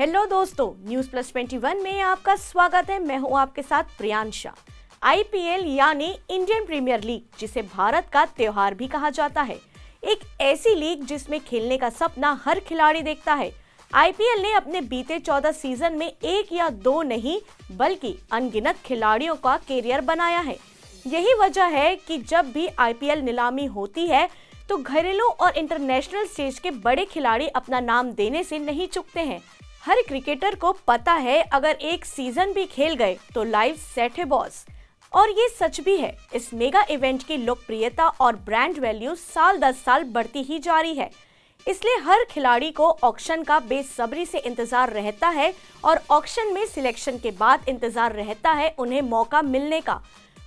Hello दोस्तों, news plus 21 में आपका स्वागत है। मैं हूँ आपके साथ प्रियांशा। आईपीएल यानी इंडियन प्रीमियर लीग, जिसे भारत का त्योहार भी कहा जाता है। एक ऐसी लीग जिसमें खेलने का सपना हर खिलाड़ी देखता है। आईपीएल ने अपने बीते 14 सीज़न में एक या दो नहीं, बल्कि अनगिनत खिलाड़ियों का कैरियर बनाया है। यही वजह है कि जब भी आईपीएल नीलामी होती है तो घरेलू और इंटरनेशनल स्टेज के बड़े खिलाड़ी अपना नाम देने से नहीं चुकते हैं। हर क्रिकेटर को पता है अगर एक सीज़न भी खेल गए तो लाइफ सेट है बॉस और ये सच भी है, इस मेगा इवेंट की लोकप्रियता और ब्रांड वैल्यू साल दस साल बढ़ती ही जा रही है। इसलिए हर खिलाड़ी को ऑक्शन का बेसब्री से इंतज़ार रहता है और ऑक्शन में सिलेक्शन के बाद इंतज़ार रहता है उन्हें मौका मिलने का।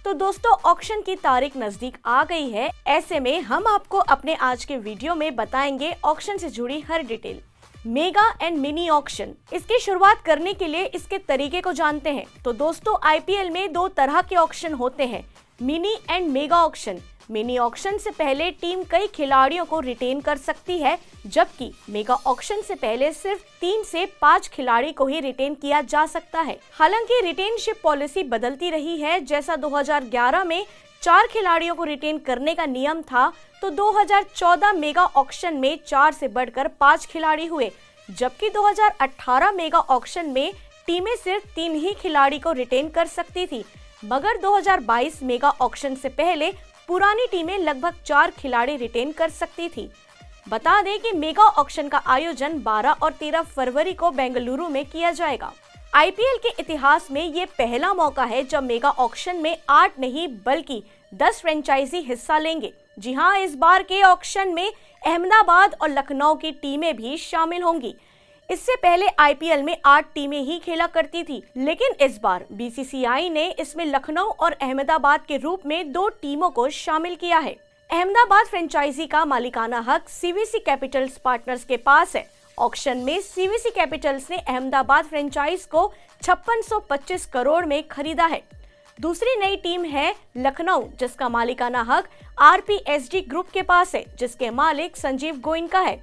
तो दोस्तों ऑक्शन की तारीख नज़दीक आ गई है। ऐसे में हम आपको अपने आज के वीडियो में बताएँगे ऑक्शन से जुड़ी हर detail mega and mini auction. इसकी शुरुआत करने के लिए इसके तरीके को जानते हैं। तो दोस्तों आईपीएल में दो तरह के ऑक्शन होते हैं, mini and mega auction. Mini auction से पहले टीम कई खिलाड़ियों को रिटेन कर सकती है, जबकि मेगा ऑक्शन से पहले सिर्फ़ तीन से पाँच खिलाड़ी को ही रिटेन किया जा सकता है। हालाँकि रिटेनशिप पॉलिसी बदलती रही है, जैसा 2011 में चार खिलाड़ियों को रिटेन करने का नियम था तो 2014 मेगा ऑक्शन में चार से बढ़कर पाँच खिलाड़ी हुए, जबकि 2018 मेगा ऑक्शन में टीमें सिर्फ़ तीन ही खिलाड़ी को रिटेन कर सकती थी। मगर 2022 मेगा ऑक्शन से पहले पुरानी टीमें लगभग चार खिलाड़ी रिटेन कर सकती थी। बता दें कि मेगा ऑक्शन का आयोजन 12 और 13 फरवरी को बेंगलुरु में किया जाएगा। आईपीएल के इतिहास में ये पहला मौका है जब मेगा ऑक्शन में आठ नहीं बल्कि दस फ्रेंचाइजी हिस्सा लेंगे। जी हाँ इस बार के ऑक्शन में अहमदाबाद और लखनऊ की टीमें भी शामिल होंगी। इससे पहले आईपीएल में आठ टीमें ही खेला करती थी, लेकिन इस बार बीसीसीआई ने इसमें लखनऊ और अहमदाबाद के रूप में दो टीमों को शामिल किया है। अहमदाबाद फ्रेंचाइजी का मालिकाना हक सीवीसी कैपिटल्स पार्टनर्स के पास है। ऑक्शन में सीवीसी कैपिटल्स ने अहमदाबाद फ्रेंचाइज को छप्पन करोड़ में खरीदा है। दूसरी नई टीम है लखनऊ, जिसका मालिकाना हक आरपीएसडी ग्रुप के पास है, जिसके मालिक संजीव गोइनका है,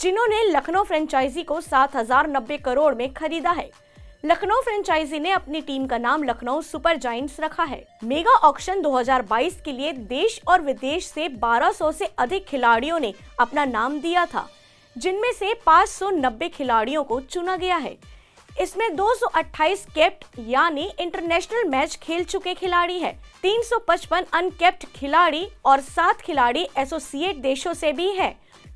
जिन्होंने लखनऊ फ्रेंचाइजी को सात हज़ार नब्बे करोड़ में खरीदा है। लखनऊ फ्रेंचाइजी ने अपनी टीम का नाम लखनऊ सुपर जाइंट्स रखा है। मेगा ऑक्शन 2022 के लिए देश और विदेश से 1200 से अधिक खिलाड़ियों ने अपना नाम दिया था। जिनमें से 590 खिलाड़ियों को चुना गया है। इसमें 228 कैप्ट, यानी इंटरनेशनल मैच खेल चुके खिलाड़ी है। 355 अनकेप्ट खिलाड़ी और सात खिलाड़ी एसोसिएट देशों से भी है।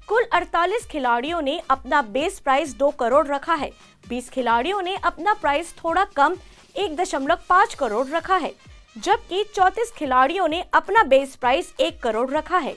कुल 48 खिलाड़ियों ने अपना बेस प्राइस दो करोड़ रखा है। 20 खिलाड़ियों ने अपना प्राइस थोड़ा कम एक दशमलव पाँच करोड़ रखा है, जबकि 34 खिलाड़ियों ने अपना बेस प्राइस एक करोड़ रखा है।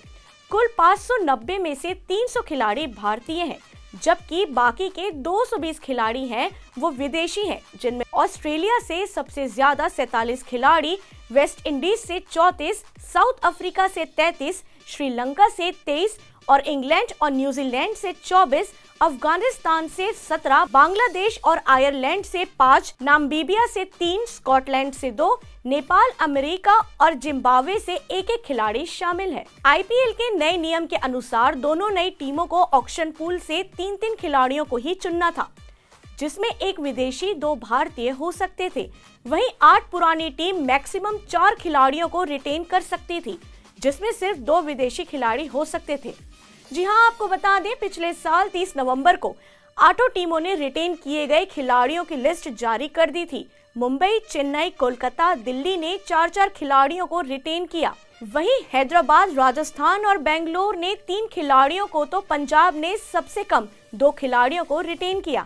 कुल 590 में से 300 खिलाड़ी भारतीय हैं, जबकि बाकी के 220 खिलाड़ी हैं, वो विदेशी हैं, जिनमें ऑस्ट्रेलिया से सबसे ज़्यादा सैतालीस खिलाड़ी वेस्ट इंडीज से 34, साउथ अफ्रीका से 33, श्रीलंका से 23 और इंग्लैंड और न्यूजीलैंड से 24, अफ़गानिस्तान से 17, बांग्लादेश और आयरलैंड से 5, नाम्बीबिया से 3, स्कॉटलैंड से 2, नेपाल अमेरिका और जिम्बाब्वे से एक एक खिलाड़ी शामिल है। आईपीएल के नए नियम के अनुसार दोनों नई टीमों को ऑक्शन पूल से तीन तीन खिलाड़ियों को ही चुनना था। जिसमें एक विदेशी, दो भारतीय हो सकते थे। वहीं आठ पुरानी टीम मैक्सिमम चार खिलाड़ियों को रिटेन कर सकती थी, जिसमें सिर्फ़ दो विदेशी खिलाड़ी हो सकते थे। जी हाँ आपको बता दें, पिछले साल 30 नवंबर को आठों टीमों ने रिटेन किए गए खिलाड़ियों की लिस्ट जारी कर दी थी। मुंबई, चेन्नई, कोलकाता, दिल्ली ने चार चार खिलाड़ियों को रिटेन किया। वहीं हैदराबाद, राजस्थान और बेंगलोर ने तीन खिलाड़ियों को तो पंजाब ने सबसे कम दो खिलाड़ियों को रिटेन किया।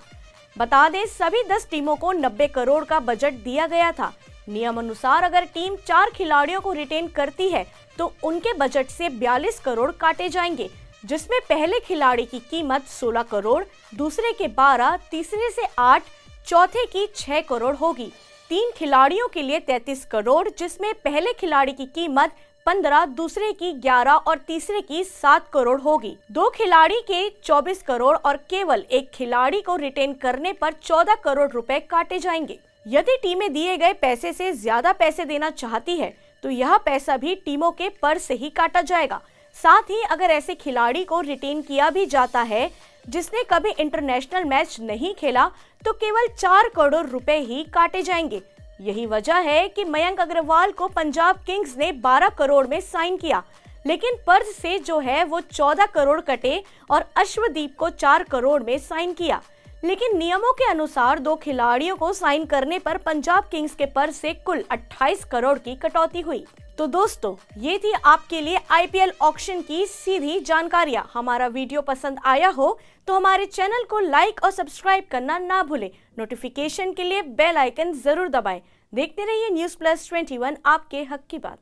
बता दें सभी दस टीमों को 90 करोड़ का बजट दिया गया था। नियम अनुसार अगर टीम चार खिलाड़ियों को रिटेन करती है तो उनके बजट से 42 करोड़ काटे जाएँगे जिसमें पहले खिलाड़ी की कीमत 16 करोड़ दूसरे के 12, तीसरे से 8, चौथे की 6 करोड़ होगी। तीन खिलाड़ियों के लिए 33 करोड़ जिसमें पहले खिलाड़ी की कीमत 15, दूसरे की 11 और तीसरे की सात करोड़ होगी। दो खिलाड़ी के 24 करोड़ और केवल एक खिलाड़ी को रिटेन करने पर 14 करोड़ रुपए काटे जाएँगे। यदि टीमें दिए गए पैसे से ज़्यादा पैसे देना चाहती है तो यह पैसा भी टीमों के पर से ही काटा जाएगा। साथ ही अगर ऐसे खिलाड़ी को रिटेन किया भी जाता है जिसने कभी इंटरनेशनल मैच नहीं खेला तो केवल चार करोड़ रुपए ही काटे जाएँगे। यही वजह है कि मयंक अग्रवाल को पंजाब किंग्स ने 12 करोड़ में साइन किया। लेकिन पर्थ से जो है, वो 14 करोड़ कटे और अश्वदीप को 4 करोड़ में साइन किया। लेकिन नियमों के अनुसार दो खिलाड़ियों को साइन करने पर पंजाब किंग्स के पर्ज से कुल 28 करोड़ की कटौती हुई। तो दोस्तों, ये थी आपके लिए आईपीएल ऑक्शन की सीधी जानकारियाँ हमारा वीडियो पसंद आया हो तो हमारे चैनल को लाइक और सब्सक्राइब करना ना भूले। नोटिफिकेशन के लिए बेल आइकन ज़रूर दबाएँ। देखते रहिए न्यूज़ प्लस ट्वेंटी आपके हक की बात।